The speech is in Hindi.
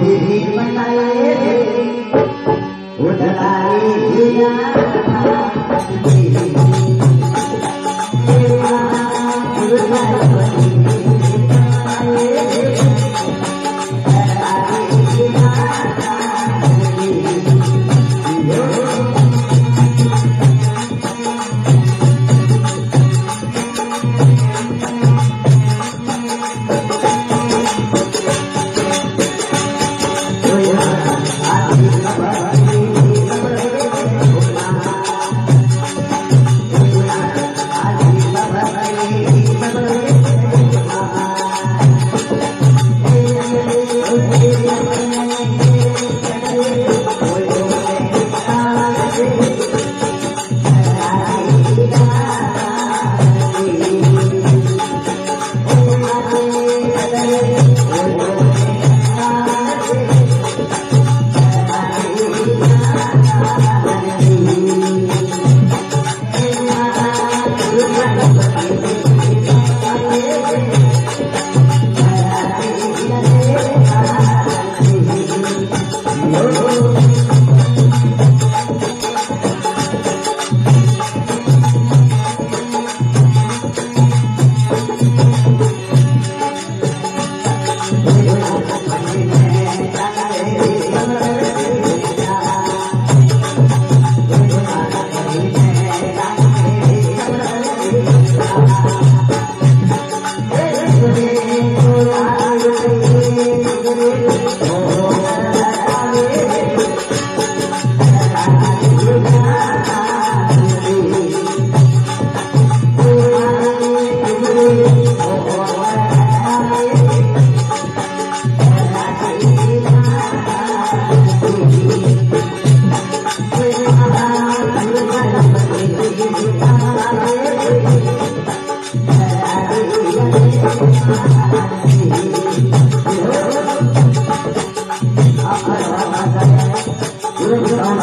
भी बनाए थे उदारी दिया तेरा उदारी Oh,